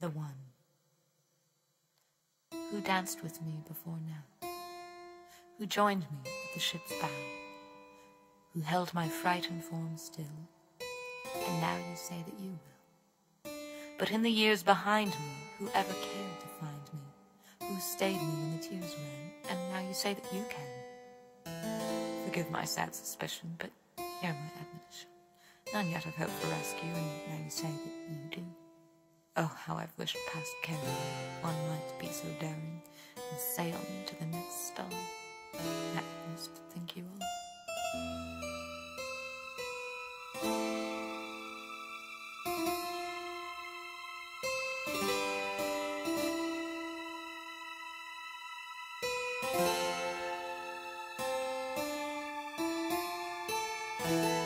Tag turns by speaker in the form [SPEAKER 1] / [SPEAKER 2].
[SPEAKER 1] the one who danced with me before now, who joined me at the ship's bow, who held my frightened form still, and now you say that you will. But in the years behind me, who ever cared to find me, who stayed me when the tears ran, and now you say that you can. Forgive my sad suspicion, but hear my admonition. None yet have hoped for rescue, and now you say that. Oh, how I've wished past caring one might be so daring and sail to the next star. That to think you all. Thank